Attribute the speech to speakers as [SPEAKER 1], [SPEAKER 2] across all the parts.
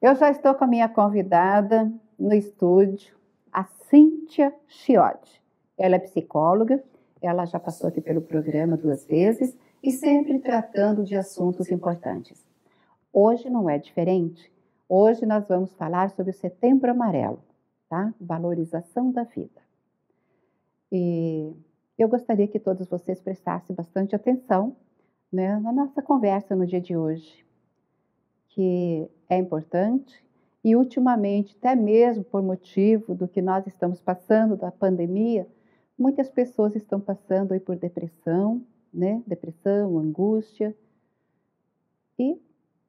[SPEAKER 1] Eu já estou com a minha convidada no estúdio, a Cíntia Chiodi. Ela é psicóloga, ela já passou aqui pelo programa duas vezes e sempre tratando de assuntos importantes. Hoje não é diferente. Hoje nós vamos falar sobre o Setembro Amarelo, tá? Valorização da vida. E eu gostaria que todos vocês prestassem bastante atenção né, na nossa conversa no dia de hoje, que é importante e ultimamente, até mesmo por motivo do que nós estamos passando da pandemia, muitas pessoas estão passando aí por depressão, né? Depressão, angústia. E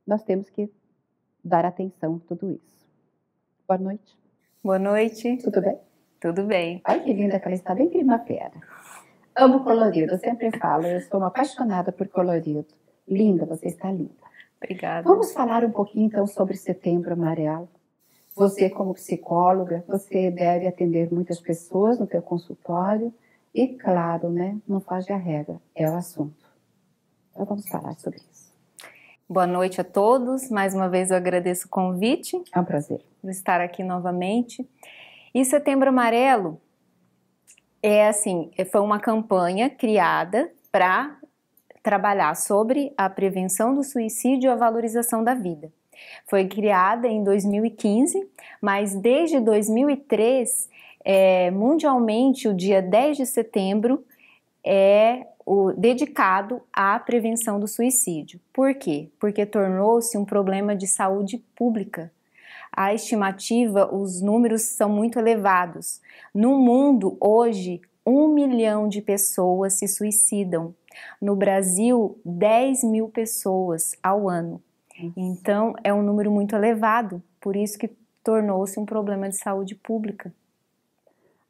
[SPEAKER 1] nós temos que dar atenção a tudo isso. Boa noite.
[SPEAKER 2] Boa noite.
[SPEAKER 1] Tudo bem?
[SPEAKER 2] Tudo bem.
[SPEAKER 1] Ai, que linda que ela está bem primavera. Amo colorido, eu sempre falo, eu sou uma apaixonada por colorido. Linda, você está linda.
[SPEAKER 2] Obrigada.
[SPEAKER 1] Vamos falar um pouquinho então sobre Setembro Amarelo. Você, como psicóloga, você deve atender muitas pessoas no seu consultório e, claro, né, não faz a regra, é o assunto. Então vamos falar sobre isso.
[SPEAKER 2] Boa noite a todos. Mais uma vez eu agradeço o convite.
[SPEAKER 1] É um prazer.
[SPEAKER 2] Por estar aqui novamente. E Setembro Amarelo é assim, foi uma campanha criada para trabalhar sobre a prevenção do suicídio e a valorização da vida. Foi criada em 2015, mas desde 2003, é, mundialmente, o dia 10 de setembro é o dedicado à prevenção do suicídio. Por quê? Porque tornou-se um problema de saúde pública. A estimativa, os números são muito elevados. No mundo, hoje, um milhão de pessoas se suicidam no Brasil, 10 mil pessoas ao ano. Então, é um número muito elevado, por isso que tornou-se um problema de saúde pública.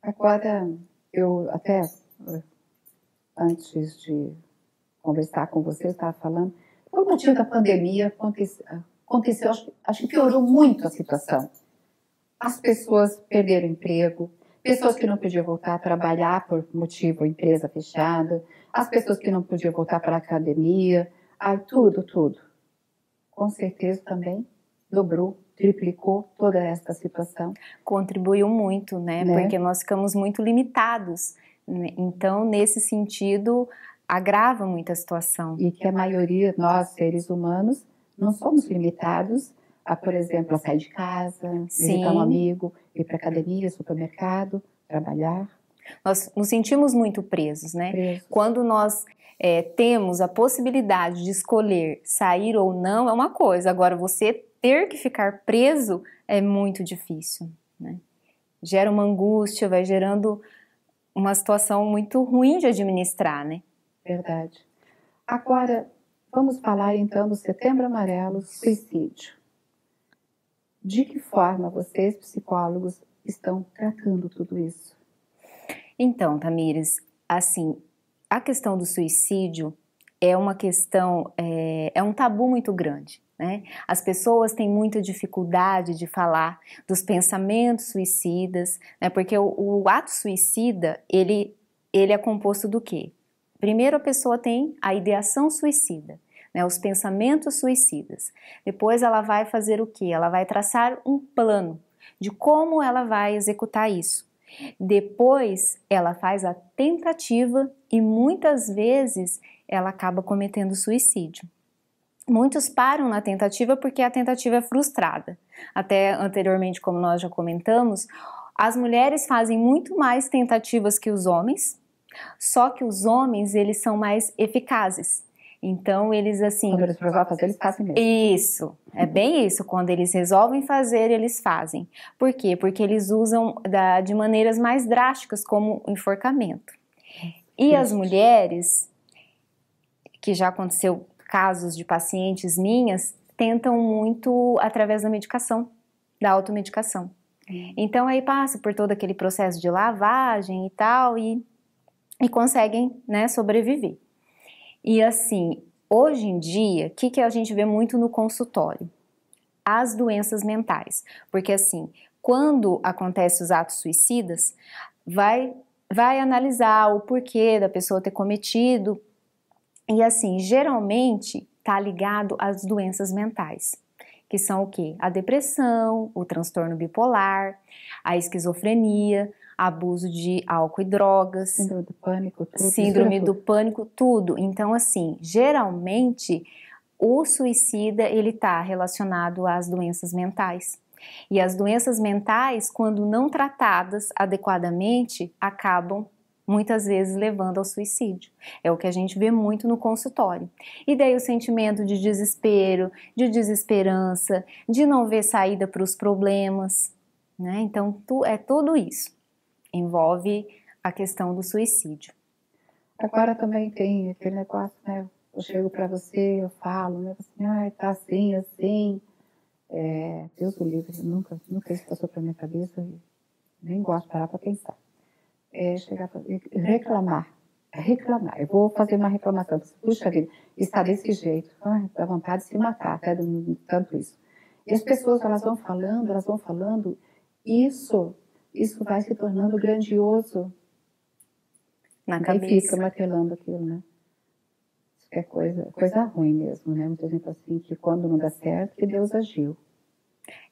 [SPEAKER 1] Agora, eu até antes de conversar com você, eu estava falando, por motivo da pandemia, aconteceu, aconteceu acho, acho que piorou muito a situação. As pessoas perderam emprego, pessoas que não podiam voltar a trabalhar por motivo empresa fechada, as pessoas que não podiam voltar para a academia, ai, tudo, tudo. Com certeza também dobrou, triplicou toda esta situação.
[SPEAKER 2] Contribuiu muito, né? né? Porque nós ficamos muito limitados. Né? Então, nesse sentido, agrava muito a situação.
[SPEAKER 1] E que a maioria, nós seres humanos, não somos limitados a, por exemplo, a sair de casa, Sim. visitar um amigo, ir para academia, supermercado, trabalhar.
[SPEAKER 2] Nós nos sentimos muito presos, né? Presos. Quando nós é, temos a possibilidade de escolher sair ou não é uma coisa, agora você ter que ficar preso é muito difícil, né? Gera uma angústia, vai gerando uma situação muito ruim de administrar, né?
[SPEAKER 1] Verdade. Agora, vamos falar então do Setembro Amarelo, suicídio. De que forma vocês, psicólogos, estão tratando tudo isso?
[SPEAKER 2] Então, Tamires, assim, a questão do suicídio é uma questão, é, é um tabu muito grande. Né? As pessoas têm muita dificuldade de falar dos pensamentos suicidas, né? porque o, o, ato suicida ele, ele é composto do quê? Primeiro a pessoa tem a ideação suicida, né? os pensamentos suicidas. Depois ela vai fazer o quê? Ela vai traçar um plano de como ela vai executar isso. Depois ela faz a tentativa e muitas vezes ela acaba cometendo suicídio. Muitos param na tentativa porque a tentativa é frustrada. Até anteriormente, como nós já comentamos, as mulheres fazem muito mais tentativas que os homens, só que os homens eles são mais eficazes. Então eles assim.
[SPEAKER 1] Quando eles resolvem fazer, eles fazem mesmo.
[SPEAKER 2] Isso, é bem isso. Quando eles resolvem fazer, eles fazem. Por quê? Porque eles usam da, de maneiras mais drásticas, como enforcamento. E as mulheres, que já aconteceu casos de pacientes minhas, tentam muito através da medicação, da automedicação. Hum. Então aí passa por todo aquele processo de lavagem e tal e, e conseguem né, sobreviver. E assim, hoje em dia, o que, que a gente vê muito no consultório? As doenças mentais. Porque assim, quando acontecem os atos suicidas, vai, vai analisar o porquê da pessoa ter cometido. E assim, geralmente está ligado às doenças mentais. que são o quê? A depressão, o transtorno bipolar, a esquizofrenia, abuso de álcool e drogas,
[SPEAKER 1] síndrome do pânico, tudo.
[SPEAKER 2] síndrome do pânico, tudo. Então, assim, geralmente o suicida ele está relacionado às doenças mentais. E as doenças mentais, quando não tratadas adequadamente, acabam muitas vezes levando ao suicídio. É o que a gente vê muito no consultório. E daí o sentimento de desespero, de desesperança, de não ver saída para os problemas, né? Então, tu, é tudo isso. Envolve a questão do suicídio.
[SPEAKER 1] Agora também tem aquele negócio, né? Eu chego para você, eu falo, né? Assim, ah, tá assim, assim. É, Deus o livre, nunca, nunca isso passou para minha cabeça. Nem gosto de parar para pensar. É chegar pra, reclamar, reclamar. Eu vou fazer uma reclamação. Puxa vida, está desse jeito. Ai, dá vontade de se matar, até tanto isso. E as pessoas, elas vão falando, elas vão falando. Isso, isso vai se tornando grandioso.
[SPEAKER 2] Na
[SPEAKER 1] Aí
[SPEAKER 2] cabeça.
[SPEAKER 1] fica martelando aquilo, né? é coisa, coisa ruim mesmo, né? Muita gente assim, que quando não dá certo, que Deus agiu.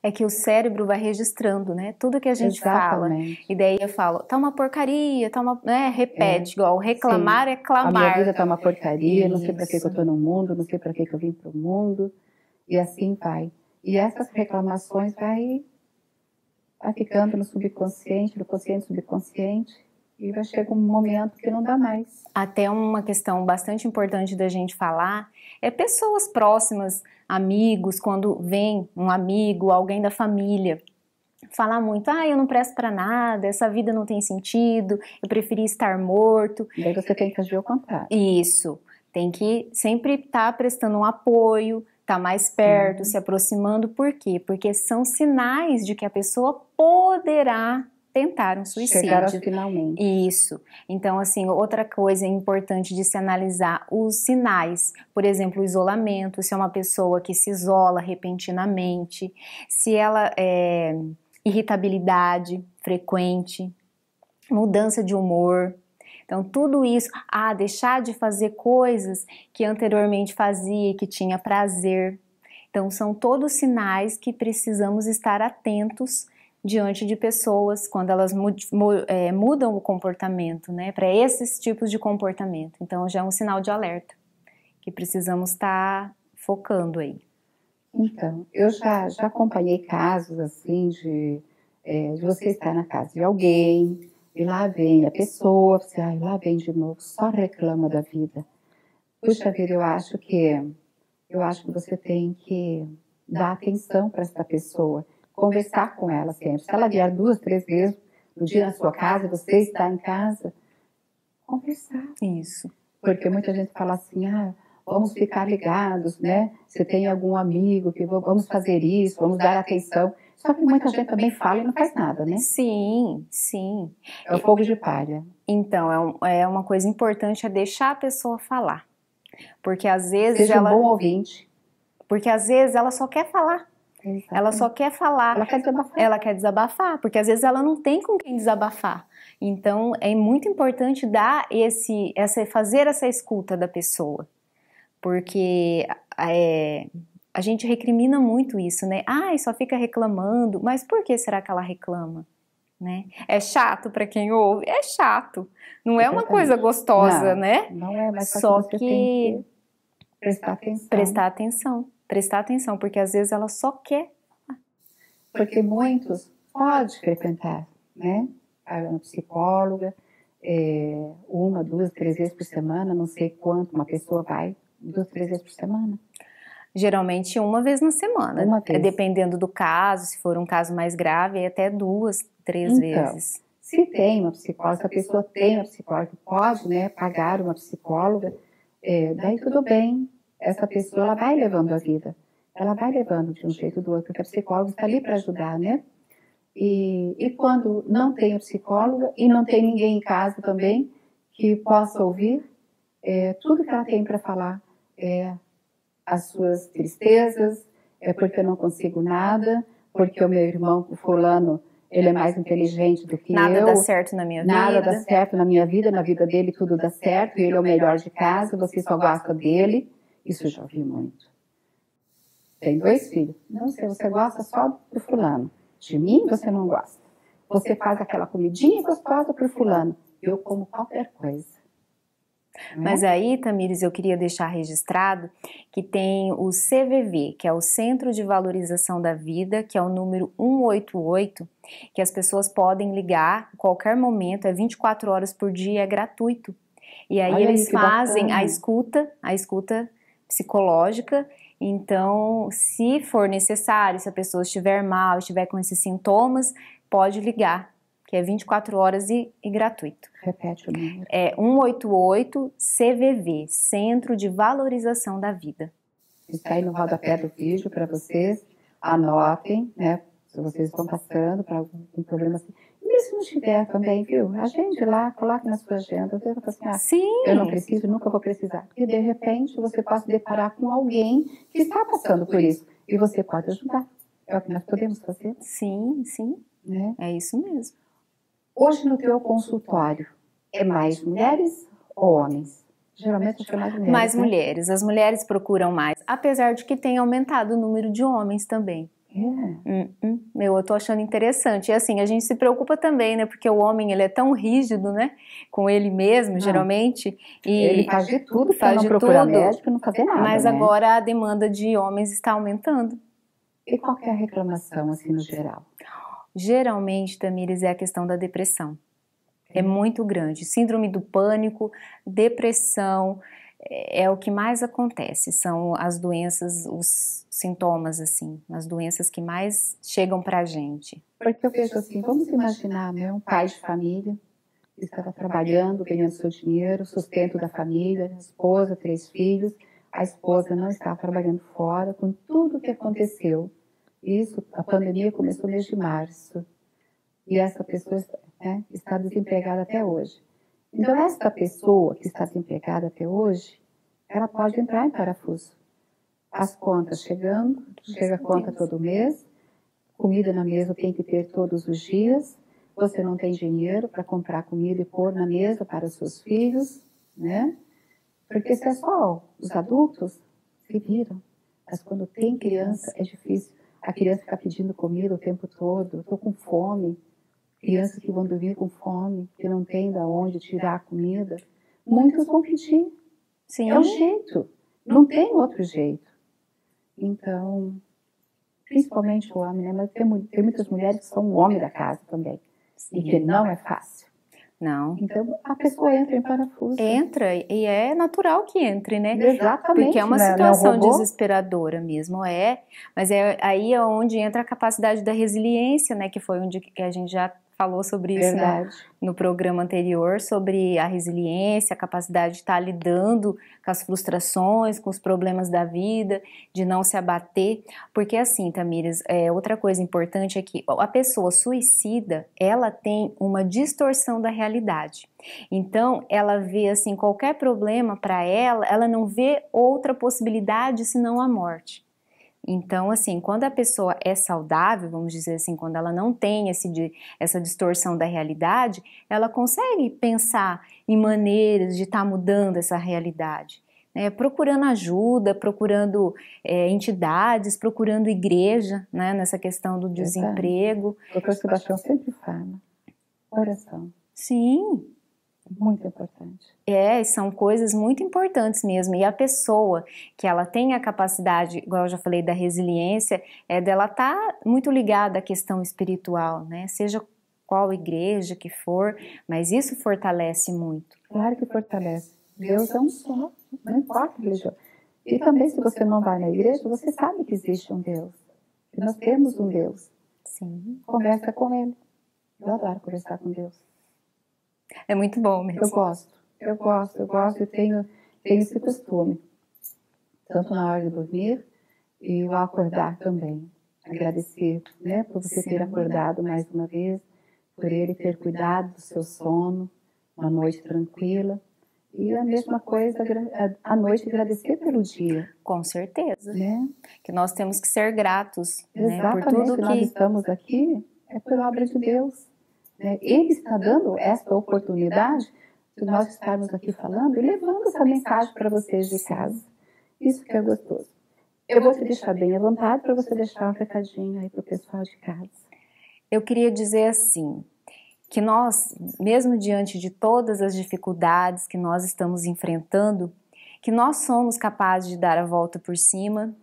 [SPEAKER 2] É que o cérebro vai registrando, né? Tudo que a gente
[SPEAKER 1] Exatamente.
[SPEAKER 2] fala. E daí eu falo, tá uma porcaria, tá uma. Né? Repete, é. igual reclamar Sim. é clamar.
[SPEAKER 1] A minha vida tá uma porcaria, Isso. não sei para que, que eu tô no mundo, não sei para que, que eu vim pro mundo. E assim vai. E essas reclamações vai, vai ficando no subconsciente, no consciente, subconsciente e vai chegar um momento que não dá mais.
[SPEAKER 2] Até uma questão bastante importante da gente falar é pessoas próximas, amigos, quando vem um amigo, alguém da família, falar muito, ah, eu não presto para nada, essa vida não tem sentido, eu preferi estar morto.
[SPEAKER 1] E aí você tem que agir ao contrário.
[SPEAKER 2] Isso, tem que sempre estar tá prestando um apoio, estar tá mais perto, se aproximando, por quê? Porque são sinais de que a pessoa poderá tentaram suicídio.
[SPEAKER 1] Chegaram finalmente.
[SPEAKER 2] Isso. Então, assim, outra coisa importante de se analisar os sinais, por exemplo, o isolamento, se é uma pessoa que se isola repentinamente, se ela é irritabilidade frequente, mudança de humor. Então, tudo isso, ah, deixar de fazer coisas que anteriormente fazia e que tinha prazer. Então, são todos sinais que precisamos estar atentos diante de pessoas quando elas é, mudam o comportamento, né, para esses tipos de comportamento. Então já é um sinal de alerta que precisamos estar tá focando aí.
[SPEAKER 1] Então, eu já, já acompanhei casos assim de, é, de você estar na casa de alguém e lá vem a pessoa, você, ai, lá vem de novo, só reclama da vida. Puxa vida, eu acho que eu acho que você tem que dar atenção para essa pessoa conversar com ela sempre. Se ela vier duas, três vezes no dia na sua casa, você está em casa, conversar.
[SPEAKER 2] Isso.
[SPEAKER 1] Porque muita gente fala assim, ah, vamos ficar ligados, né? Se tem algum amigo que vamos fazer isso, vamos dar atenção. Só que muita gente também fala e não faz nada, né?
[SPEAKER 2] Sim, sim.
[SPEAKER 1] É o fogo de palha.
[SPEAKER 2] Então, é, um, é uma coisa importante é deixar a pessoa falar. Porque às vezes
[SPEAKER 1] Seja
[SPEAKER 2] ela...
[SPEAKER 1] um bom ouvinte.
[SPEAKER 2] Porque às vezes ela só quer falar. Exatamente. Ela só quer falar.
[SPEAKER 1] Ela quer desabafar.
[SPEAKER 2] Ela quer desabafar, porque às vezes ela não tem com quem desabafar. Então é muito importante dar esse, essa, fazer essa escuta da pessoa, porque é, a gente recrimina muito isso, né? Ai, só fica reclamando. Mas por que será que ela reclama? Né? É chato para quem ouve, é chato. Não é uma coisa gostosa,
[SPEAKER 1] não,
[SPEAKER 2] né?
[SPEAKER 1] Não é, mas
[SPEAKER 2] só
[SPEAKER 1] que,
[SPEAKER 2] que
[SPEAKER 1] prestar atenção.
[SPEAKER 2] Prestar atenção prestar atenção, porque às vezes ela só quer.
[SPEAKER 1] Porque muitos podem frequentar, né? A psicóloga, é, uma, duas, três vezes por semana, não sei quanto, uma pessoa vai duas, três vezes por semana.
[SPEAKER 2] Geralmente uma vez na semana,
[SPEAKER 1] uma vez.
[SPEAKER 2] dependendo do caso, se for um caso mais grave, até duas, três
[SPEAKER 1] então,
[SPEAKER 2] vezes.
[SPEAKER 1] Se tem uma psicóloga, se a pessoa tem uma psicóloga, pode né, pagar uma psicóloga, é, daí tudo bem, essa pessoa ela vai levando a vida. Ela vai levando de um jeito ou do outro, porque a psicóloga está ali para ajudar, né? E, e quando não tem a psicóloga e não tem ninguém em casa também que possa ouvir, é, tudo que ela tem para falar é as suas tristezas, é porque eu não consigo nada, porque o meu irmão, o fulano, ele é mais inteligente do que
[SPEAKER 2] nada
[SPEAKER 1] eu.
[SPEAKER 2] Nada dá certo na minha vida.
[SPEAKER 1] Nada dá certo na minha vida, na vida dele tudo dá certo, e ele é o melhor de casa, você só gosta dele. Isso eu já ouvi muito. tem dois filhos. Não sei, você gosta só do fulano. De mim você não gosta. Você faz aquela comidinha gostosa pro fulano. Eu como qualquer coisa.
[SPEAKER 2] Né? Mas aí, Tamires, eu queria deixar registrado que tem o CVV, que é o Centro de Valorização da Vida, que é o número 188, que as pessoas podem ligar a qualquer momento, é 24 horas por dia, é gratuito. E aí Olha eles aí, fazem bacana. a escuta, a escuta psicológica. Então, se for necessário, se a pessoa estiver mal, estiver com esses sintomas, pode ligar que é 24 horas e, e gratuito.
[SPEAKER 1] Repete o número.
[SPEAKER 2] É 188 CVV, Centro de Valorização da Vida.
[SPEAKER 1] Está aí no rodapé do vídeo para vocês. Anotem, né? Se vocês estão passando por algum problema assim. E se não tiver também, viu? Agende lá, coloque na sua agenda. Você vai assim, ah,
[SPEAKER 2] Sim.
[SPEAKER 1] eu não preciso, nunca vou precisar. E de repente você pode deparar com alguém que está passando por isso. E você pode ajudar. É o que nós podemos fazer.
[SPEAKER 2] Sim, sim. Né? É isso mesmo.
[SPEAKER 1] Hoje no teu consultório, é mais mulheres ou homens? Geralmente acho que é mais mulheres.
[SPEAKER 2] Mais
[SPEAKER 1] né?
[SPEAKER 2] mulheres. As mulheres procuram mais, apesar de que tem aumentado o número de homens também.
[SPEAKER 1] É. Hum,
[SPEAKER 2] hum. Eu tô achando interessante. E assim, a gente se preocupa também, né? Porque o homem, ele é tão rígido, né? Com ele mesmo, não. geralmente.
[SPEAKER 1] E ele faz de tudo faz não de procurar tudo, médico, não fazer nada,
[SPEAKER 2] Mas
[SPEAKER 1] né?
[SPEAKER 2] agora a demanda de homens está aumentando.
[SPEAKER 1] E qual é a reclamação, assim, no geral?
[SPEAKER 2] Geralmente, Tamires, é a questão da depressão. É muito grande. Síndrome do pânico, depressão, é, é o que mais acontece. São as doenças, os sintomas, assim, as doenças que mais chegam pra gente.
[SPEAKER 1] Porque eu vejo assim, vamos imaginar, né, um pai de família, estava trabalhando, ganhando seu dinheiro, sustento da família, esposa, três filhos, a esposa não estava trabalhando fora, com tudo o que aconteceu. Isso, a pandemia começou no mês de março. E essa pessoa né, está desempregada até hoje. Então, essa pessoa que está desempregada até hoje, ela pode entrar em parafuso. As contas chegando, chega a conta todo mês, comida na mesa tem que ter todos os dias, você não tem dinheiro para comprar comida e pôr na mesa para os seus filhos, né? Porque se é só os adultos, se viram. Mas quando tem criança, é difícil. A criança fica pedindo comida o tempo todo, estou com fome. Crianças que vão dormir com fome, que não tem de onde tirar a comida. Muitos vão pedir. Sim. É o jeito. Não tem outro jeito. Então, principalmente o homem, né? Mas tem, tem muitas mulheres que são o homem da casa também. E que não é fácil.
[SPEAKER 2] Não.
[SPEAKER 1] Então a pessoa entra em parafuso.
[SPEAKER 2] Entra e é natural que entre, né?
[SPEAKER 1] Exatamente.
[SPEAKER 2] Porque é uma
[SPEAKER 1] né?
[SPEAKER 2] situação é desesperadora mesmo, é. Mas é aí é onde entra a capacidade da resiliência, né? Que foi onde que a gente já falou sobre isso né, no programa anterior, sobre a resiliência, a capacidade de estar lidando com as frustrações, com os problemas da vida, de não se abater. Porque assim, Tamires, é, outra coisa importante é que a pessoa suicida, ela tem uma distorção da realidade. Então, ela vê assim qualquer problema para ela, ela não vê outra possibilidade senão a morte. Então, assim, quando a pessoa é saudável, vamos dizer assim, quando ela não tem esse, essa distorção da realidade, ela consegue pensar em maneiras de estar tá mudando essa realidade. Né? procurando ajuda, procurando é, entidades, procurando igreja né? nessa questão do desemprego.
[SPEAKER 1] O doutor Sebastião sempre fala, oração.
[SPEAKER 2] Sim,
[SPEAKER 1] muito importante.
[SPEAKER 2] É, são coisas muito importantes mesmo. E a pessoa que ela tem a capacidade, igual eu já falei, da resiliência, é dela estar tá muito ligada à questão espiritual, né? Seja qual igreja que for, mas isso fortalece muito.
[SPEAKER 1] Claro que fortalece. Deus é um só, não importa a religião. E também, se você não vai na igreja, você sabe que existe um Deus. Que nós temos um Deus.
[SPEAKER 2] Sim.
[SPEAKER 1] Conversa com Ele. Eu adoro conversar com Deus.
[SPEAKER 2] É muito bom mesmo.
[SPEAKER 1] Eu gosto, eu gosto, eu gosto, eu tenho, tenho esse costume. Tanto na hora de dormir e ao acordar também. Agradecer, né, por você ter acordado mais uma vez, por ele ter cuidado do seu sono, uma noite tranquila. E a mesma coisa à noite agradecer pelo dia.
[SPEAKER 2] Com certeza.
[SPEAKER 1] Né?
[SPEAKER 2] Que nós temos que ser gratos
[SPEAKER 1] Exatamente,
[SPEAKER 2] né, por tudo
[SPEAKER 1] que
[SPEAKER 2] que
[SPEAKER 1] nós estamos aqui é por obra de Deus. Né? Ele está dando essa oportunidade de nós estarmos aqui falando e levando essa mensagem para vocês de casa. Isso que é gostoso. Eu vou te deixar bem à vontade para você deixar um recadinho aí para o pessoal de casa.
[SPEAKER 2] Eu queria dizer assim, que nós, mesmo diante de todas as dificuldades que nós estamos enfrentando, que nós somos capazes de dar a volta por cima,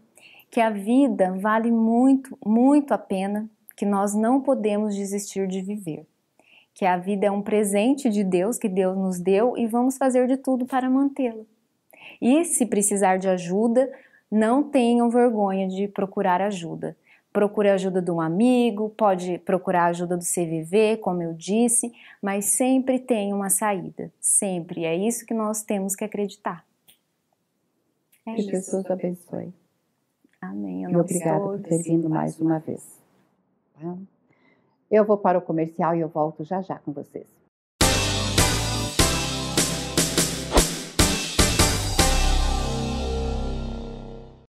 [SPEAKER 2] que a vida vale muito, muito a pena, que nós não podemos desistir de viver. Que a vida é um presente de Deus que Deus nos deu e vamos fazer de tudo para mantê-la. E se precisar de ajuda, não tenham vergonha de procurar ajuda. Procure a ajuda de um amigo, pode procurar a ajuda do CVV, como eu disse, mas sempre tem uma saída, sempre. É isso que nós temos que acreditar.
[SPEAKER 1] É que. Jesus abençoe.
[SPEAKER 2] Amém.
[SPEAKER 1] E obrigada por ter vindo mais uma vez. Tá? Eu vou para o comercial e eu volto já já com vocês.